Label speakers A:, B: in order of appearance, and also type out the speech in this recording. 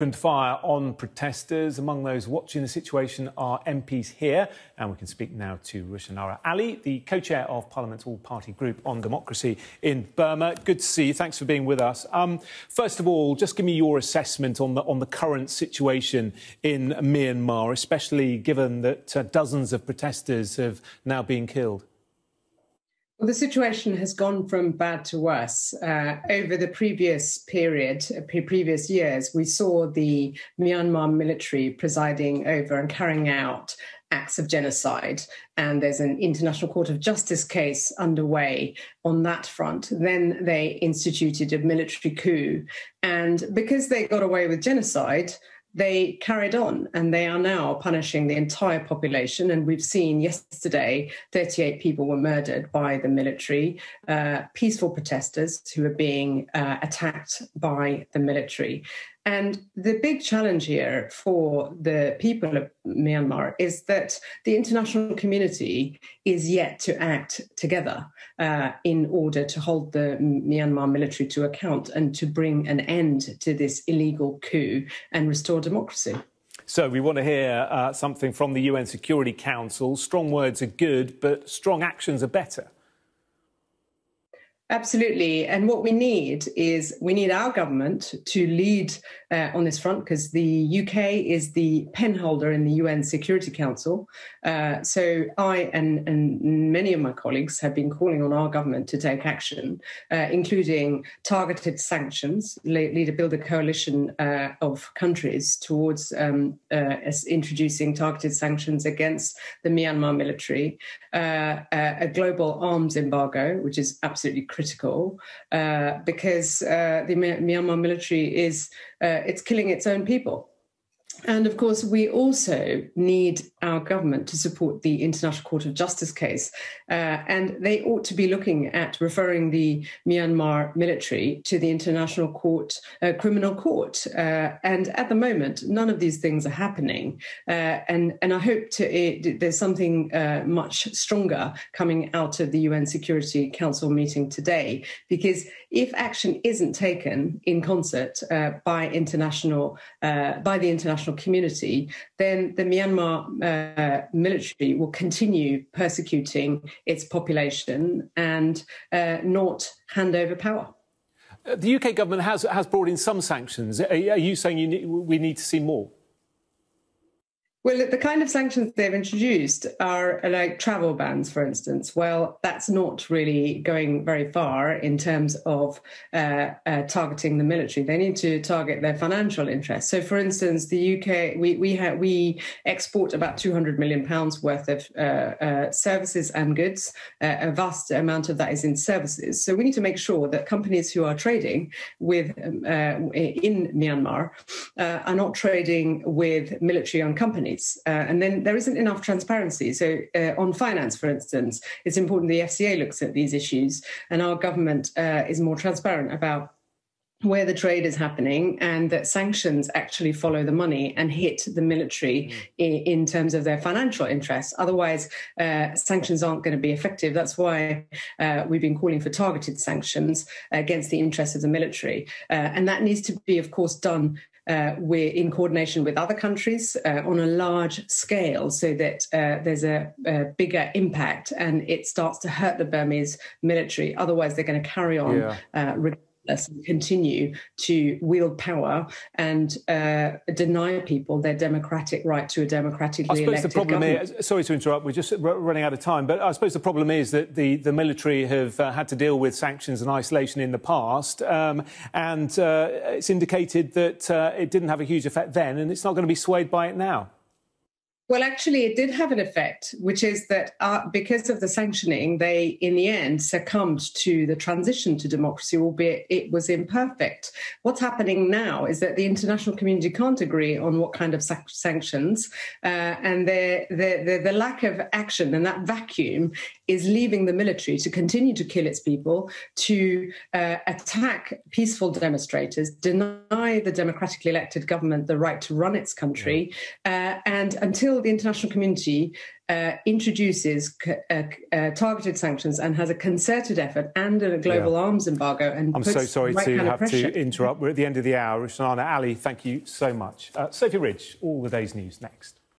A: opened fire on protesters. Among those watching the situation are MPs here. And we can speak now to Rushanara Ali, the co chair of Parliament's all party group on democracy in Burma. Good to see you. Thanks for being with us. Um, first of all, just give me your assessment on the, on the current situation in Myanmar, especially given that uh, dozens of protesters have now been killed.
B: Well, the situation has gone from bad to worse. Uh, over the previous period, uh, previous years, we saw the Myanmar military presiding over and carrying out acts of genocide. And there's an International Court of Justice case underway on that front. Then they instituted a military coup. And because they got away with genocide, they carried on and they are now punishing the entire population. And we've seen yesterday 38 people were murdered by the military, uh, peaceful protesters who are being uh, attacked by the military. And the big challenge here for the people of Myanmar is that the international community is yet to act together uh, in order to hold the Myanmar military to account and to bring an end to this illegal coup and restore democracy.
A: So, we want to hear uh, something from the UN Security Council. Strong words are good, but strong actions are better.
B: Absolutely. And what we need is we need our government to lead uh, on this front because the UK is the penholder in the UN Security Council. Uh, so I and, and many of my colleagues have been calling on our government to take action, uh, including targeted sanctions, lead, build a coalition uh, of countries towards um, uh, introducing targeted sanctions against the Myanmar military, uh, a global arms embargo, which is absolutely critical uh, because uh, the Myanmar military is uh, it's killing its own people. And of course, we also need our government to support the International Court of Justice case. Uh, and they ought to be looking at referring the Myanmar military to the International Court, uh, Criminal Court. Uh, and at the moment, none of these things are happening. Uh, and, and I hope to, it, there's something uh, much stronger coming out of the UN Security Council meeting today, because if action isn't taken in concert uh, by international, by the international international community, then the Myanmar uh, military will continue persecuting its population and uh, not hand over power.
A: Uh, the UK government has, has brought in some sanctions. Are, you saying you need, we need to see more?
B: Well, the kind of sanctions they've introduced are like travel bans, for instance. Well, that's not really going very far in terms of uh, uh, targeting the military. They need to target their financial interests. So, for instance, the UK we we have we export about two hundred million pounds worth of uh, uh services and goods. Uh, a vast amount of that is in services. So, we need to make sure that companies who are trading with um, uh, in Myanmar are not trading with military-owned companies Uh, and then there isn't enough transparency. So, uh, on finance, for instance, it's important the FCA looks at these issues and our government uh, is more transparent about where the trade is happening and that sanctions actually follow the money and hit the military mm. in, in, terms of their financial interests. Otherwise, uh, sanctions aren't going to be effective. That's why uh, we've been calling for targeted sanctions against the interests of the military. Uh, and that needs to be, of course, done uh, we're in coordination with other countries uh, on a large scale so that uh, there's a, a, bigger impact and it starts to hurt the Burmese military. Otherwise, they're going to carry on yeah. And continue to wield power and uh, deny people their democratic right to a democratically elected
A: the problem
B: government.
A: Is, sorry to interrupt, we're just running out of time, but I suppose the problem is that the, the military have uh, had to deal with sanctions and isolation in the past, um, and uh, it's indicated that uh, it didn't have a huge effect then, and it's not going to be swayed by it now.
B: Well, actually, it did have an effect, which is that uh, because of the sanctioning, they, in the end, succumbed to the transition to democracy, albeit it was imperfect. What's happening now is that the international community can't agree on what kind of sac- sanctions, uh, and the, the, the, the lack of action and that vacuum is leaving the military to continue to kill its people, to uh, attack peaceful demonstrators, deny the democratically elected government the right to run its country. Uh, and until until the international community uh, introduces uh, uh, targeted sanctions and has a concerted effort and a global yeah. arms embargo. And
A: I'm so sorry right to have to interrupt. We're at the end of the hour. Rushanara Ali, thank you so much. Uh, Sophy Ridge, all the day's news next.